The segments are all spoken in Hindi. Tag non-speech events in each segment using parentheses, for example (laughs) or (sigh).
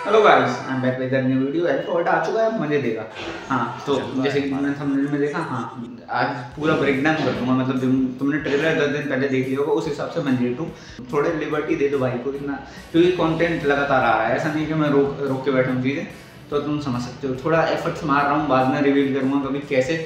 Hello guys I am back with a new video episode आ चुका है मज़े देगा हाँ तो जैसे कि तुमने थंबनेल में देखा हाँ आज पूरा ब्रेक डाउन कर दूँगा मतलब जो तुमने ट्रेलर दस दिन पहले देख लिया होगा उस हिसाब से मैं हूँ। थोड़े लिबर्टी दे दो भाई को इतना क्योंकि कंटेंट लगातार आ रहा है ऐसा नहीं कि मैं रोक रोक के बैठा हूँ चीज़ें तो तुम समझ सकते हो। थोड़ा एफर्ट्स मार रहा हूँ बाद में रिवील करूँगा कभी कैसे।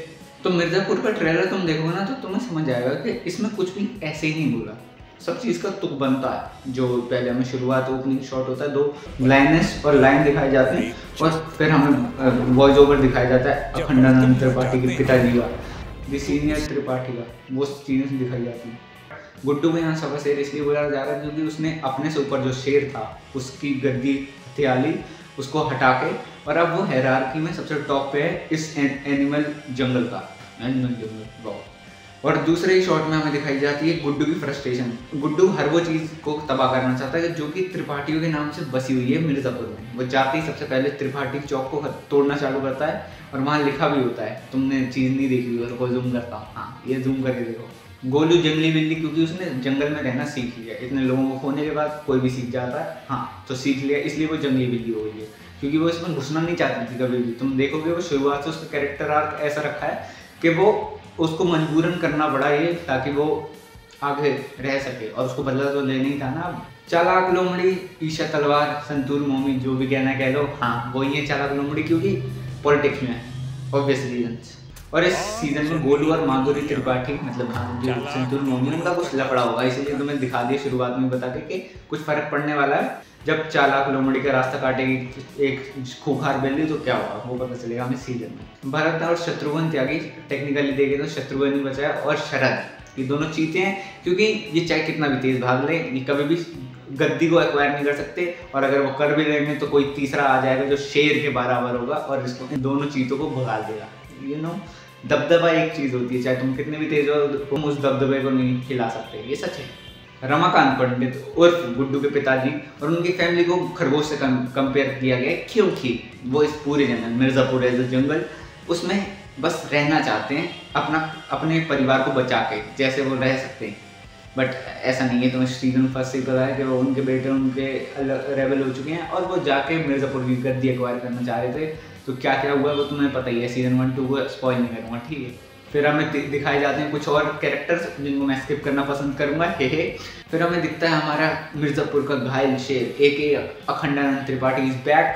तो मिर्ज़ापुर का ट्रेलर तुम देखोगे ना तो तुम्हें समझ आएगा कि इसमें कुछ भी ऐसे ही नहीं बोला। सब चीज़ का तुक बनता है। जो पहले हमें शुरुआत ओपनिंग शॉट होता है, दो लाइनेस और लाइन दिखाई जाती है और फिर हमें वॉइस ओवर दिखाया जाता है अखंडानंद त्रिपाठी के पिताजी का दी सीनियर त्रिपाठी का, वो चीज़ें दिखाई जाती हैं। गुड्डू में यहाँ सबसे शेर इसलिए बोला जा रहा है क्योंकि उसने अपने से ऊपर जो शेर था, उसकी गद्दी हथियाली उसको हटा के, और अब वो हैरारकी में सबसे टॉप पे है इस एनिमल जंगल का। एनिमल जंगल वाह और दूसरे ही शॉट में हमें दिखाई जाती है गुड्डू की फ्रस्ट्रेशन गुड्डू हर वो चीज़ को तबाह करना चाहता है जो कि त्रिपाठियों के नाम से बसी हुई है मिर्ज़ापुर में। वो जाते ही सबसे पहले त्रिपाठी चौक को तोड़ना चालू करता है और वहाँ लिखा भी होता है, तुमने चीज़ नहीं देखी और को जूम करता हूँ। हाँ ये जूम करके देखो। गोलू जंगली बिल्ली, क्योंकि उसने जंगल में रहना सीख लिया। इतने लोगों को खोने के बाद कोई भी सीख जाता है हाँ तो सीख लिया। इसलिए वो जंगली बिल्ली हो गई है। क्योंकि वो इसमें घुसना नहीं चाहती थी कभी भी। तुम देखोगे वो शुरुआत से उसका कैरेक्टर आर्क ऐसा रखा है कि वो उसको मजबूरन करना पड़ा ये ताकि वो आगे रह सके। और उसको बदला तो लेना ही था ना। चालाक लोमड़ी ईशा तलवार संतूर मोमी जो भी कहना कह लो हाँ। वही है चालाक लोमड़ी क्योंकि पॉलिटिक्स में है ऑब्वियस रीजन और इस सीज़न में गोलू और माधुरी त्रिपाठी मतलब हाँ, जो संतूर उनका कुछ लफड़ा होगा इसीलिए तुम्हें दिखा दिया शुरुआत में बता के कि कुछ फ़र्क पड़ने वाला है। जब चालाक लोमड़ी का रास्ता काटेगी एक खूखार बिल्ली तो क्या होगा? वो पता चलेगा हमें सीज़न में। भरत और शत्रुघ्न त्यागी टेक्निकली देखे तो शत्रुघ्न ही बचा है और शरद। ये दोनों चीते हैं क्योंकि ये चाहे कितना भी तेज भाग ले ये कभी भी गद्दी को एक्वायर नहीं कर सकते और अगर वो कर भी लेंगे तो कोई तीसरा आ जाएगा जो शेर के बराबर होगा और इसको दोनों चीतों को भगा देगा। यू नो दबदबा एक चीज़ होती है, चाहे तुम कितने भी तेज हो, तुम उस दबदबे को नहीं खिला सकते। ये सच है। रमाकांत पंडित उर्फ़ गुड्डू के पिताजी और उनकी फैमिली को खरगोश से कंपेयर किया गया क्योंकि वो इस पूरे जंगल, मिर्ज़ापुर एज जंगल, उसमें बस रहना चाहते हैं, अपना, अपने परिवार को बचा के, जैसे वो रह सकते हैं। बट ऐसा नहीं है, तुम्हें सीज़न फ़र्स्ट से पता है कि वो उनके बेटे, उनके रेबल हो चुके हैं और वो जाके मिर्ज़ापुर की गद्दी एक्वायर करना चाह रहे थे। तो क्या क्या हुआ वो तुम्हें पता ही है सीज़न वन टू को स्पॉइल नहीं करूँगा, ठीक है। फिर हमें दिखाए जाते हैं कुछ और कैरेक्टर्स जिनको मैं स्किप करना पसंद करूँगा, हे हे। फिर हमें दिखता है हमारा मिर्ज़ापुर का घायल शेर एक अखंडानंद त्रिपाठी इज़ बैक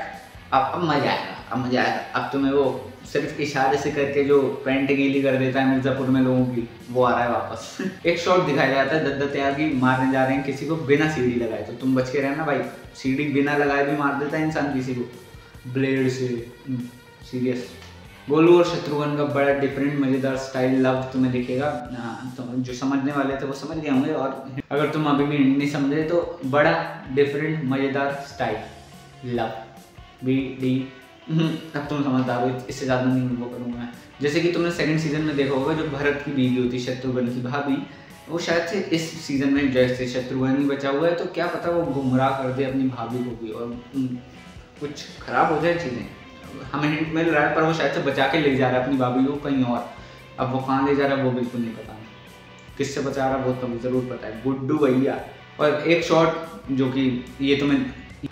अब अब मज़ा आएगा, अब मज़ा आएगा। अब तुम्हें वो सिर्फ़ इशारे से करके जो पेंट गीली कर देता है मिर्ज़ापुर में लोगों की, वो आ रहा है वापस। (laughs) एक शॉट दिखाया जाता है दद्दा त्यागी मारने जा रहे हैं किसी को बिना सीढ़ी लगाए। तो तुम बच के रहना भाई सीढ़ी बिना लगाए भी मार देता है इंसान किसी को। ब्लेड से सीरियस गोलू और शत्रुघ्न का बड़ा डिफरेंट मज़ेदार स्टाइल लव तुम्हें दिखेगा। तो जो समझने वाले थे वो समझ गए होंगे और अगर तुम अभी भी नहीं समझे तो बड़ा डिफरेंट मज़ेदार स्टाइल लव बी डी अब तुम समझदार हो, इससे ज़्यादा नहीं वो करूँगा। जैसे कि तुमने सेकंड सीज़न में देखा होगा जो भरत की बीवी होती शत्रुघ्न की भाभी, वो शायद से इस सीज़न में जैसे शत्रुघ्न ही बचा हुआ है तो क्या पता वो गुमराह कर दे अपनी भाभी को भी और कुछ खराब हो जाए चीज़ें। हमें हिंट मिल रहा है, पर वो शायद से बचा के ले जा रहा है अपनी भाभी को कहीं और। अब वो कहाँ ले जा रहा है, वो बिल्कुल नहीं पता। किससे बचा रहा है, वो तो ज़रूर पता है। गुड्डू भैया। और एक शॉट जो कि ये तुम्हें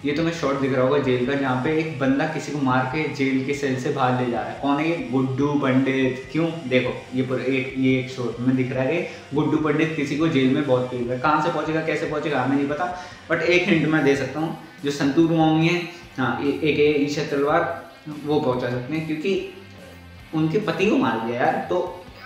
ये तुम्हें शॉट दिख रहा होगा जेल का, जहाँ पे एक बंदा किसी को मार के जेल के सेल से बाहर ले जा रहा है। कौन है ये? गुड्डू पंडित। क्यों? देखो, ये पूरा एक ये एक शॉट में दिख रहा है गुड्डू पंडित किसी को जेल में बहुत पीड़ है। कहाँ से पहुँचेगा, कैसे पहुँचेगा, हमें नहीं पता। बट एक हिंट मैं दे सकता हूँ, जो संतूर मोमी है हाँ एक ईशा तलवार, वो पहुँचा सकते हैं, क्योंकि उनके पति को मार दिया यार तो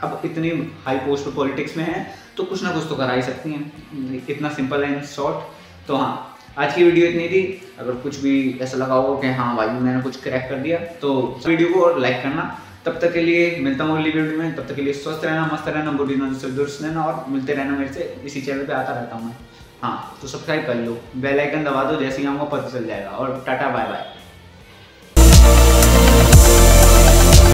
अब इतनी हाई पोस्ट पॉलिटिक्स में है तो कुछ ना कुछ तो करा ही सकती हैं। इतना सिंपल है शॉर्ट तो हाँ आज की वीडियो इतनी थी। अगर कुछ भी ऐसा लगा हो कि हाँ भाई, मैंने कुछ क्रैक कर दिया तो वीडियो को लाइक करना। तब तक के लिए मिलता हूँ अगली वीडियो में। तब तक के लिए स्वस्थ रहना, मस्त रहना बुरी दुरुस्त रहना और मिलते रहना मेरे से। इसी चैनल पे आता रहता हूँ मैं। हाँ तो सब्सक्राइब कर लो। बेल आइकन दबा दो, जैसे ही हमको पता चल जाएगा। और टाटा बाय बाय